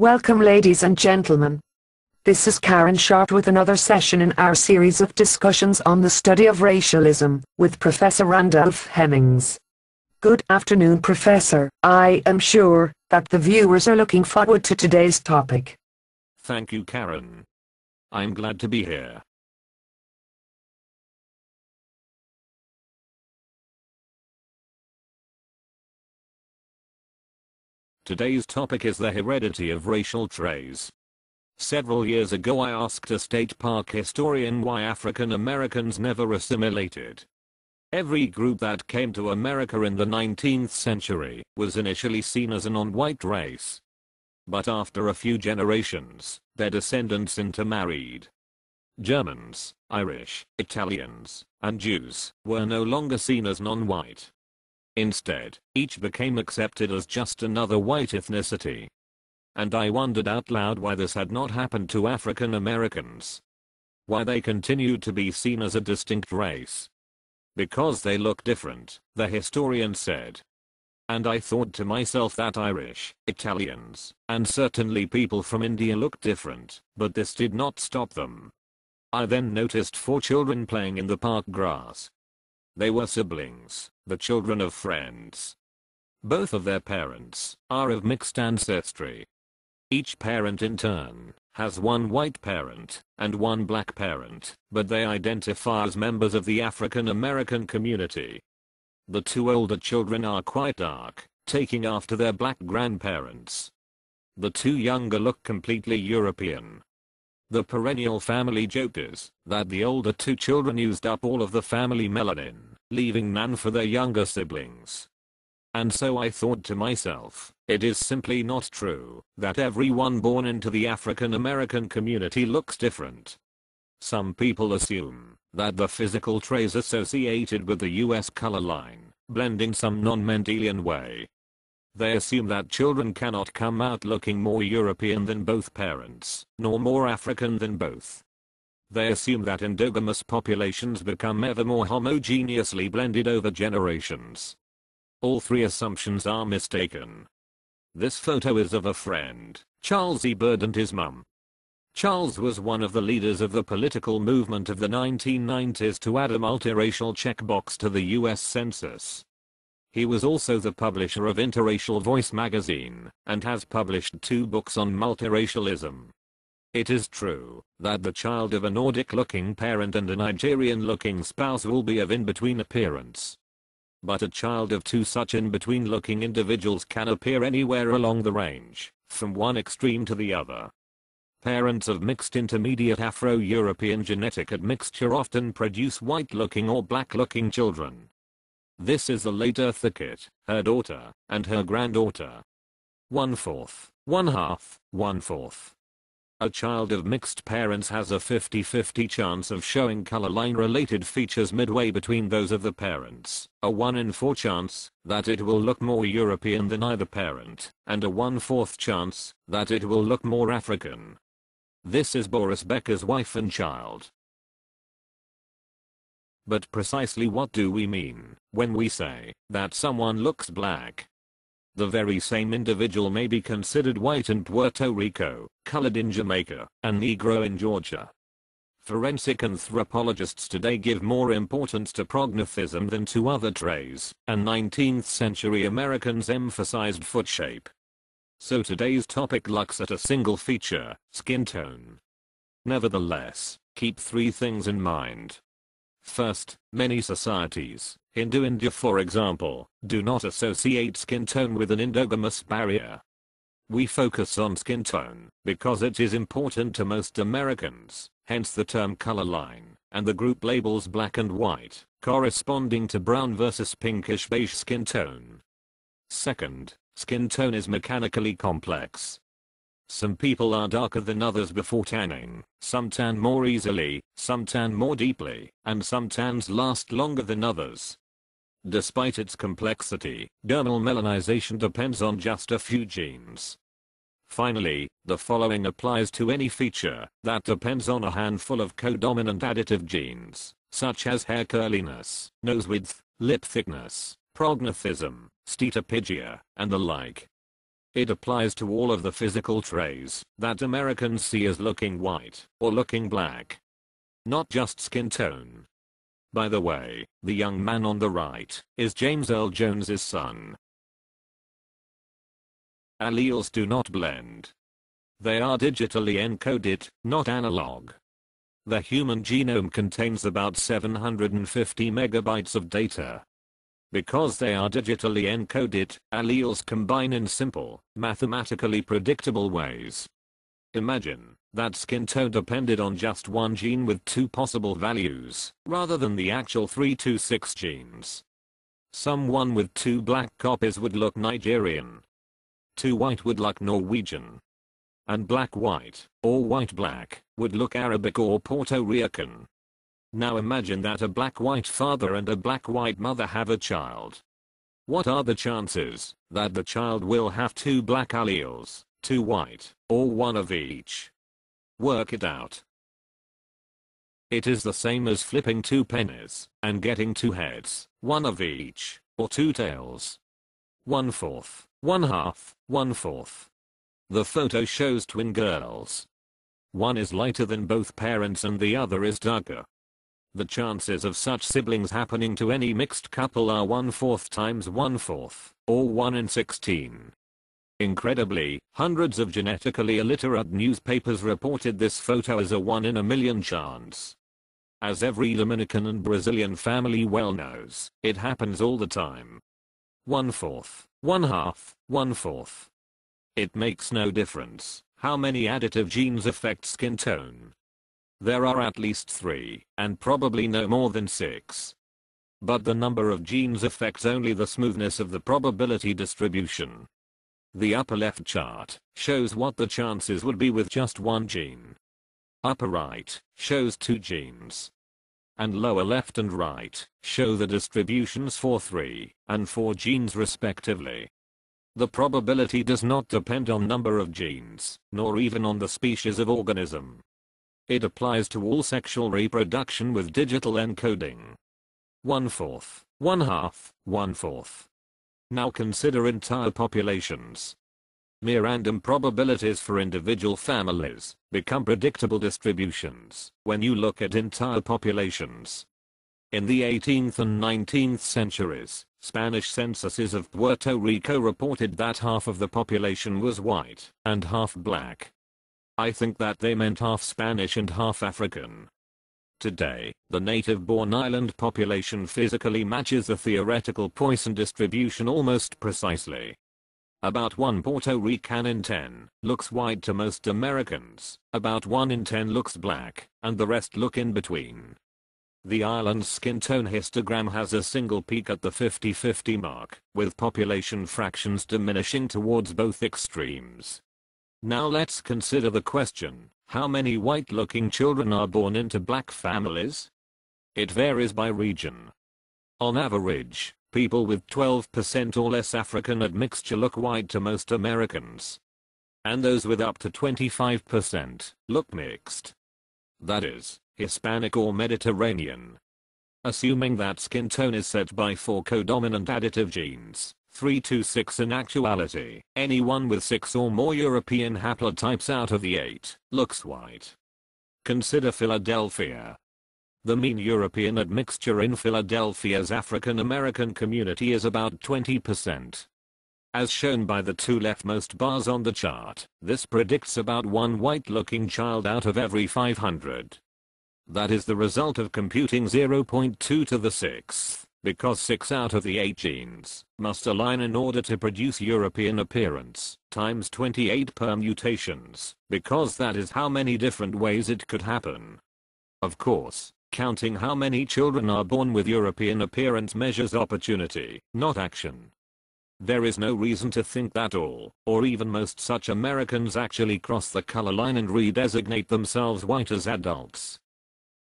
Welcome ladies and gentlemen. This is Karen Sharp with another session in our series of discussions on the study of racialism with Professor Randolph Hemmings. Good afternoon Professor. I am sure that the viewers are looking forward to today's topic. Thank you Karen. I'm glad to be here. Today's topic is the heredity of racial traits. Several years ago I asked a state park historian why African Americans never assimilated. Every group that came to America in the 19th century was initially seen as a non-white race. But after a few generations, their descendants intermarried. Germans, Irish, Italians, and Jews were no longer seen as non-white. Instead, each became accepted as just another white ethnicity. And I wondered out loud why this had not happened to African Americans. Why they continued to be seen as a distinct race. Because they look different, the historian said. And I thought to myself that Irish, Italians, and certainly people from India look different, but this did not stop them. I then noticed four children playing in the park grass. They were siblings, the children of friends. Both of their parents are of mixed ancestry. Each parent in turn has one white parent and one black parent, but they identify as members of the African American community. The two older children are quite dark, taking after their black grandparents. The two younger look completely European, the perennial family joke is that the older two children used up all of the family melanin, leaving none for their younger siblings. And so I thought to myself, it is simply not true that everyone born into the African American community looks different. Some people assume that the physical traits associated with the US color line blend in some non-Mendelian way they assume that children cannot come out looking more European than both parents, nor more African than both. They assume that endogamous populations become ever more homogeneously blended over generations. All three assumptions are mistaken. This photo is of a friend, Charles E. Byrd and his mum. Charles was one of the leaders of the political movement of the 1990s to add a multiracial checkbox to the US Census. He was also the publisher of Interracial Voice magazine, and has published two books on multiracialism. It is true that the child of a Nordic-looking parent and a Nigerian-looking spouse will be of in-between appearance. But a child of two such in-between looking individuals can appear anywhere along the range, from one extreme to the other. Parents of mixed intermediate Afro-European genetic admixture often produce white-looking or black-looking children. This is the late Eartha Kitt, her daughter, and her granddaughter. One fourth, one half, one fourth. A child of mixed parents has a 50-50 chance of showing color line related features midway between those of the parents, a 1 in 4 chance that it will look more European than either parent, and a 1-4th chance that it will look more African. This is Boris Becker's wife and child. But precisely what do we mean when we say that someone looks black? The very same individual may be considered white in Puerto Rico, colored in Jamaica, and Negro in Georgia. Forensic anthropologists today give more importance to prognathism than to other traits, and 19th century Americans emphasized foot shape. So today's topic looks at a single feature, skin tone. Nevertheless, keep three things in mind. First, many societies, Hindu India for example, do not associate skin tone with an endogamous barrier. We focus on skin tone because it is important to most Americans, hence the term color line, and the group labels black and white, corresponding to brown versus pinkish beige skin tone. Second, skin tone is mechanically complex. Some people are darker than others before tanning, some tan more easily, some tan more deeply, and some tans last longer than others. Despite its complexity, dermal melanization depends on just a few genes. Finally, the following applies to any feature that depends on a handful of codominant additive genes, such as hair curliness, nose width, lip thickness, prognathism, steatopygia, and the like. It applies to all of the physical traits that Americans see as looking white or looking black. Not just skin tone. By the way, the young man on the right is James Earl Jones's son. Alleles do not blend. They are digitally encoded, not analog. The human genome contains about 750 megabytes of data. Because they are digitally encoded, alleles combine in simple, mathematically predictable ways. Imagine that skin tone depended on just one gene with two possible values, rather than the actual 326 genes. Someone with two black copies would look Nigerian. Two white would look Norwegian. And black white, or white black, would look Arabic or Puerto Rican. Now imagine that a black-white father and a black-white mother have a child. What are the chances that the child will have two black alleles, two white, or one of each? Work it out. It is the same as flipping two pennies and getting two heads, one of each, or two tails. One fourth, one half, one fourth. The photo shows twin girls. One is lighter than both parents and the other is darker. The chances of such siblings happening to any mixed couple are 1 fourth times 1 fourth, or 1 in 16. Incredibly, hundreds of genetically illiterate newspapers reported this photo as a 1 in a million chance. As every Dominican and Brazilian family well knows, it happens all the time. One fourth, one half, one fourth. It makes no difference how many additive genes affect skin tone. There are at least three, and probably no more than six. But the number of genes affects only the smoothness of the probability distribution. The upper left chart shows what the chances would be with just one gene. Upper right shows two genes. And lower left and right show the distributions for three and four genes respectively. The probability does not depend on number of genes, nor even on the species of organism. It applies to all sexual reproduction with digital encoding. One fourth, one half, one fourth. Now consider entire populations. Mere random probabilities for individual families become predictable distributions when you look at entire populations. In the 18th and 19th centuries, Spanish censuses of Puerto Rico reported that half of the population was white and half black. I think that they meant half Spanish and half African. Today, the native-born island population physically matches the theoretical Poisson distribution almost precisely. About 1 Puerto Rican in 10 looks white to most Americans, about 1 in 10 looks black, and the rest look in between. The island's skin tone histogram has a single peak at the 50-50 mark, with population fractions diminishing towards both extremes. Now let's consider the question, how many white-looking children are born into black families? It varies by region. On average, people with 12% or less African admixture look white to most Americans. And those with up to 25% look mixed. That is, Hispanic or Mediterranean. Assuming that skin tone is set by four codominant additive genes, 326 in actuality, anyone with 6 or more European haplotypes out of the 8 looks white. Consider Philadelphia. The mean European admixture in Philadelphia's African American community is about 20%. As shown by the two leftmost bars on the chart, this predicts about one white-looking child out of every 500. That is the result of computing 0.2 to the 6th because 6 out of the 8 genes must align in order to produce European appearance, times 28 permutations, because that is how many different ways it could happen. Of course, counting how many children are born with European appearance measures opportunity, not action. There is no reason to think that all, or even most such Americans actually cross the color line and redesignate themselves white as adults.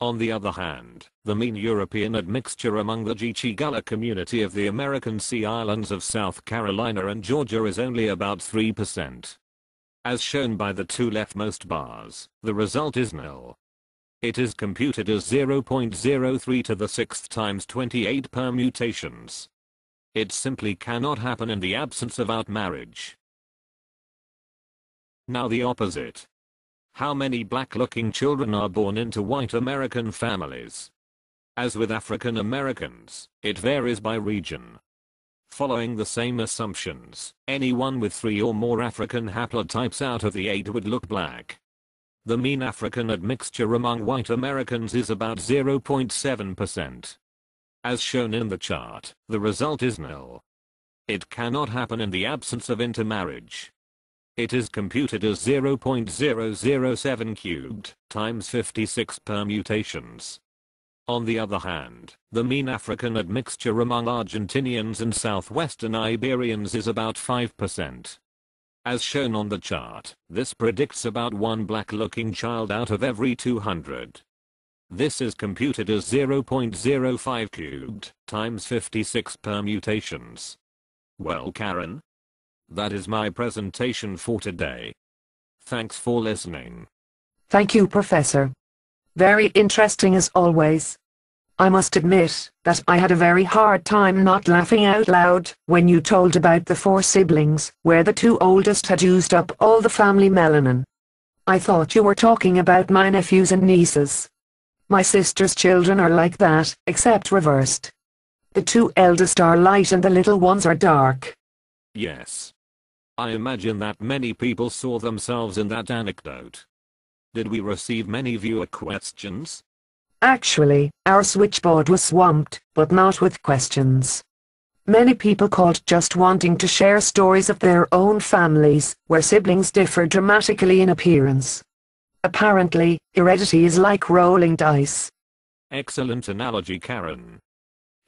On the other hand, the mean European admixture among the Gullah community of the American Sea Islands of South Carolina and Georgia is only about 3%. As shown by the two leftmost bars, the result is nil. It is computed as 0.03 to the 6th times 28 permutations. It simply cannot happen in the absence of outmarriage. Now the opposite. How many black-looking children are born into white American families? As with African Americans, it varies by region. Following the same assumptions, anyone with three or more African haplotypes out of the eight would look black. The mean African admixture among white Americans is about 0.7%. As shown in the chart, the result is nil. It cannot happen in the absence of intermarriage. It is computed as 0.007 cubed times 56 permutations. On the other hand, the mean African admixture among Argentinians and southwestern Iberians is about 5%. As shown on the chart, this predicts about one black-looking child out of every 200. This is computed as 0.05 cubed times 56 permutations. Well Karen? That is my presentation for today. Thanks for listening. Thank you, Professor. Very interesting as always. I must admit that I had a very hard time not laughing out loud when you told about the four siblings, where the two oldest had used up all the family melanin. I thought you were talking about my nephews and nieces. My sister's children are like that, except reversed. The two eldest are light and the little ones are dark. Yes. I imagine that many people saw themselves in that anecdote. Did we receive many viewer questions? Actually, our switchboard was swamped, but not with questions. Many people called just wanting to share stories of their own families, where siblings differ dramatically in appearance. Apparently, heredity is like rolling dice. Excellent analogy Karen.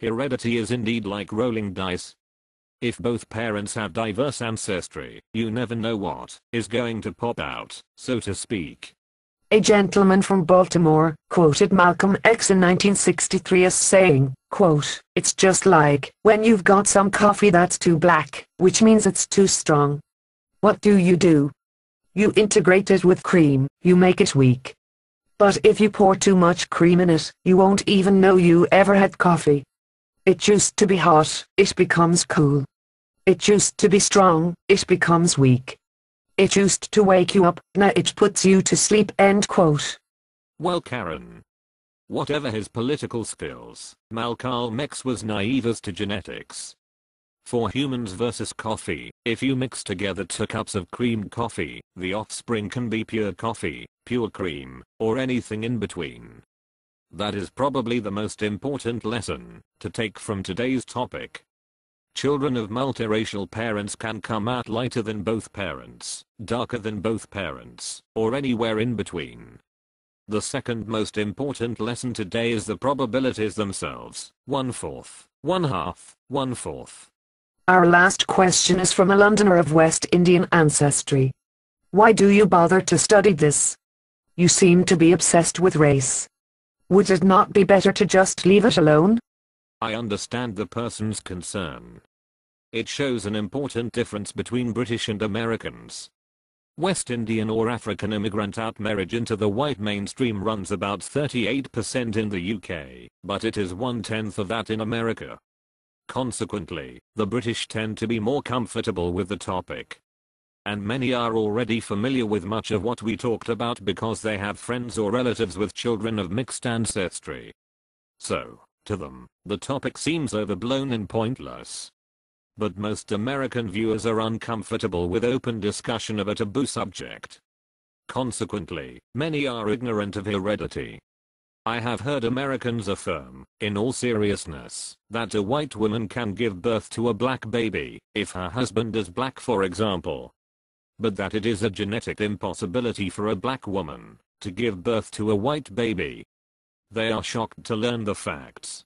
Heredity is indeed like rolling dice. If both parents have diverse ancestry, you never know what is going to pop out, so to speak. A gentleman from Baltimore quoted Malcolm X in 1963 as saying, quote, It's just like when you've got some coffee that's too black, which means it's too strong. What do you do? You integrate it with cream, you make it weak. But if you pour too much cream in it, you won't even know you ever had coffee. It used to be hot, it becomes cool. It used to be strong, it becomes weak. It used to wake you up, now it puts you to sleep end quote. Well Karen. Whatever his political skills, Malcolm X was naive as to genetics. For humans versus coffee, if you mix together two cups of creamed coffee, the offspring can be pure coffee, pure cream, or anything in between. That is probably the most important lesson to take from today's topic. Children of multiracial parents can come out lighter than both parents, darker than both parents, or anywhere in between. The second most important lesson today is the probabilities themselves. One fourth, one half, one fourth. Our last question is from a Londoner of West Indian ancestry. Why do you bother to study this? You seem to be obsessed with race. Would it not be better to just leave it alone? I understand the person's concern. It shows an important difference between British and Americans. West Indian or African immigrant outmarriage into the white mainstream runs about 38% in the UK, but it is one-tenth of that in America. Consequently, the British tend to be more comfortable with the topic. And many are already familiar with much of what we talked about because they have friends or relatives with children of mixed ancestry. So, to them, the topic seems overblown and pointless. But most American viewers are uncomfortable with open discussion of a taboo subject. Consequently, many are ignorant of heredity. I have heard Americans affirm, in all seriousness, that a white woman can give birth to a black baby, if her husband is black for example. But that it is a genetic impossibility for a black woman to give birth to a white baby, they are shocked to learn the facts.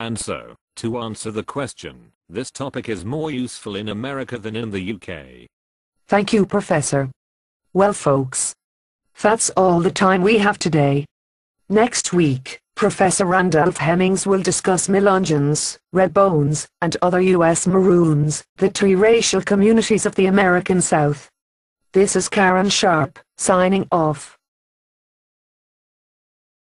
And so, to answer the question, this topic is more useful in America than in the UK. Thank you, Professor. Well, folks, that's all the time we have today. Next week, Professor Randolph Hemmings will discuss Melungeons, Redbones, and other U.S. Maroons, the triracial communities of the American South. This is Karen Sharp, signing off.